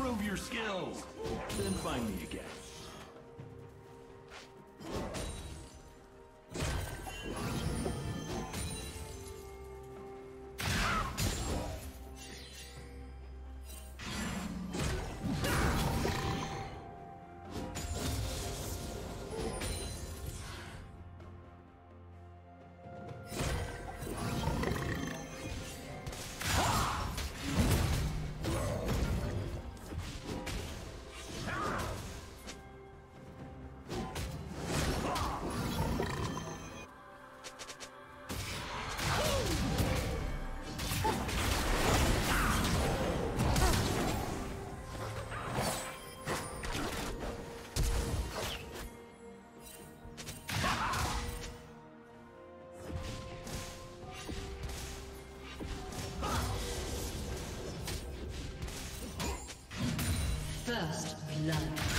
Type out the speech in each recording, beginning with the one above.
Prove your skills. Then find me again. First blood.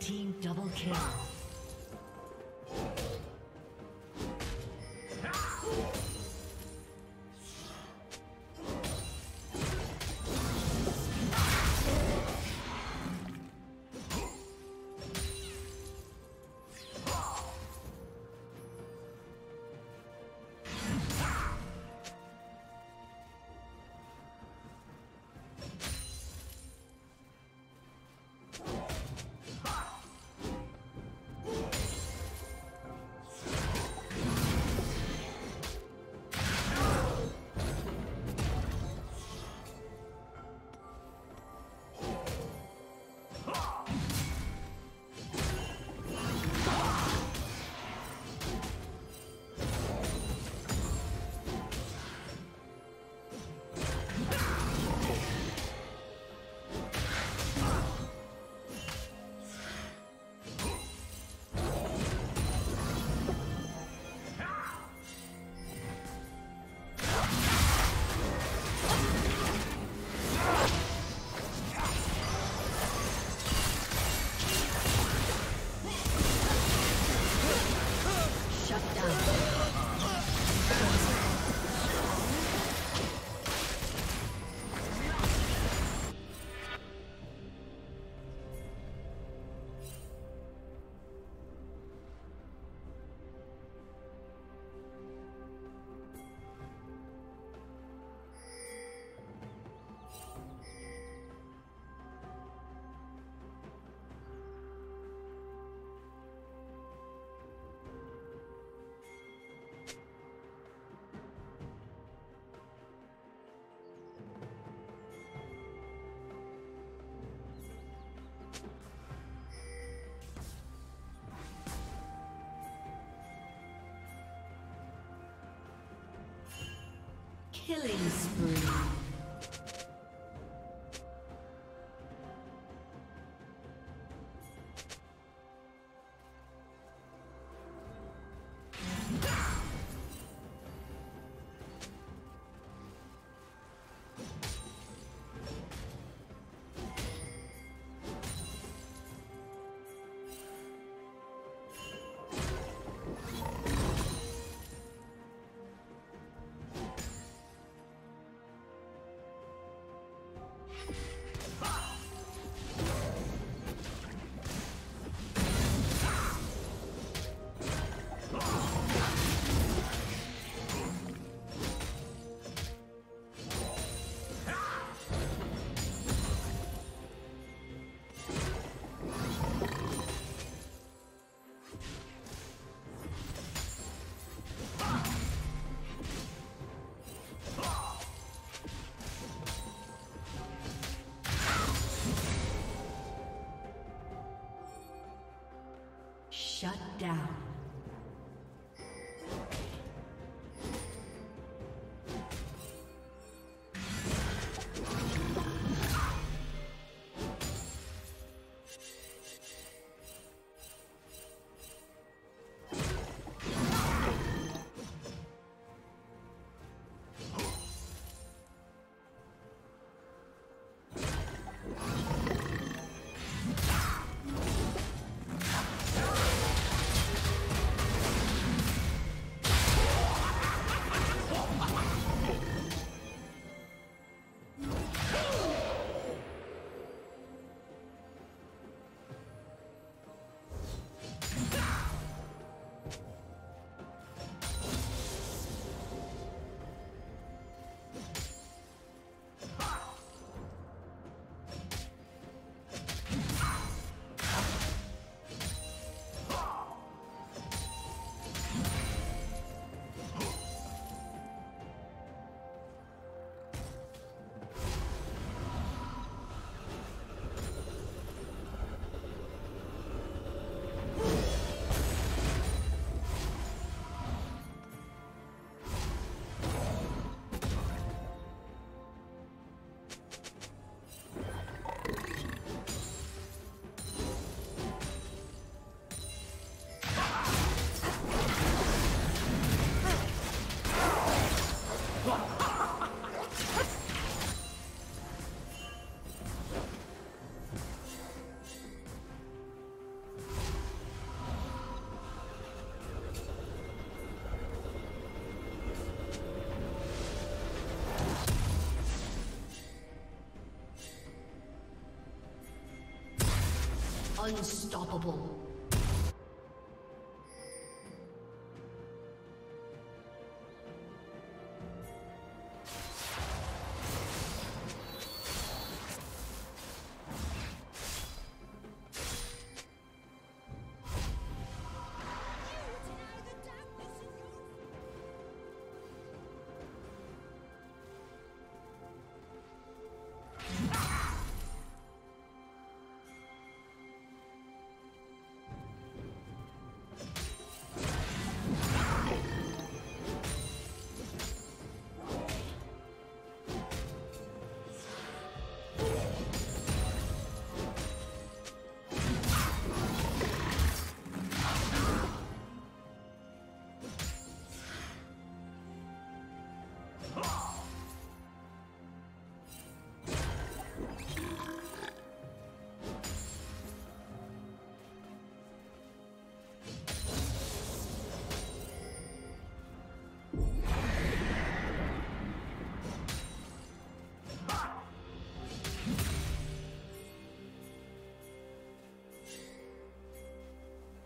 Team double kill. Killing spree. Down. Unstoppable.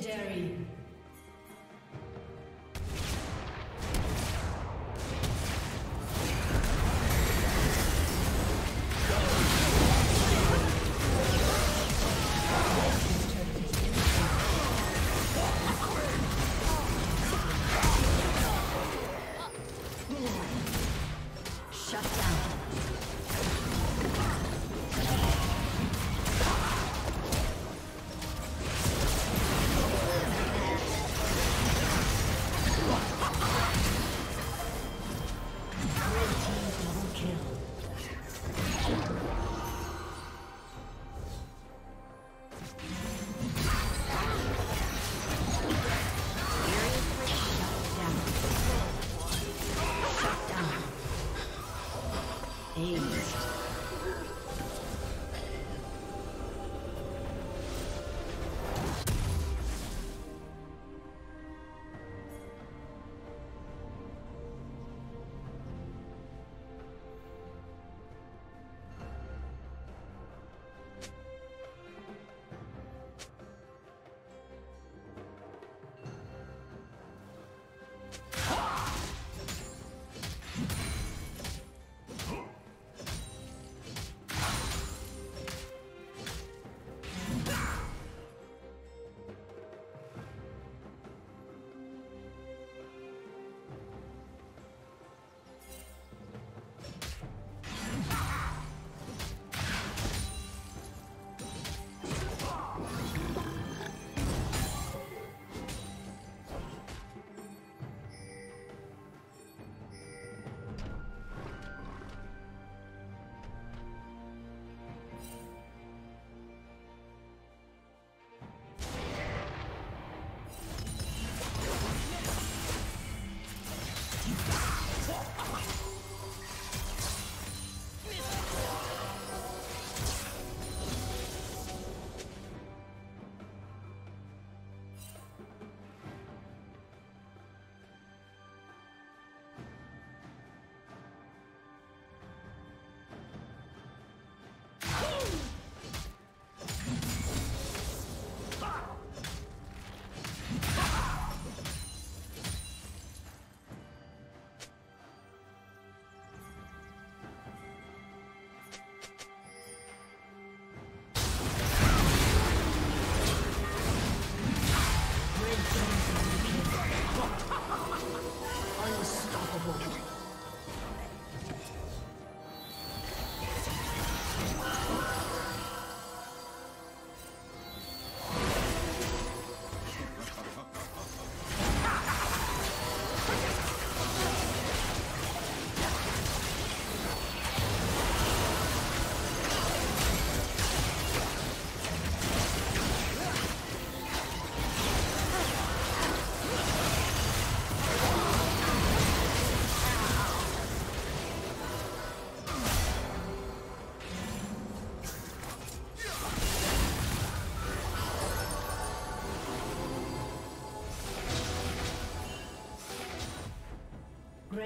Legendary.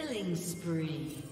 Killing spree.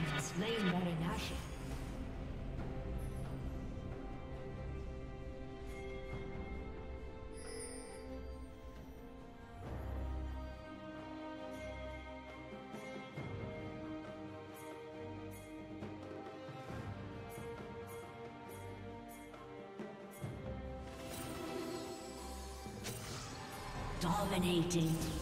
Team has slain. Dominating.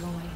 Destroyed.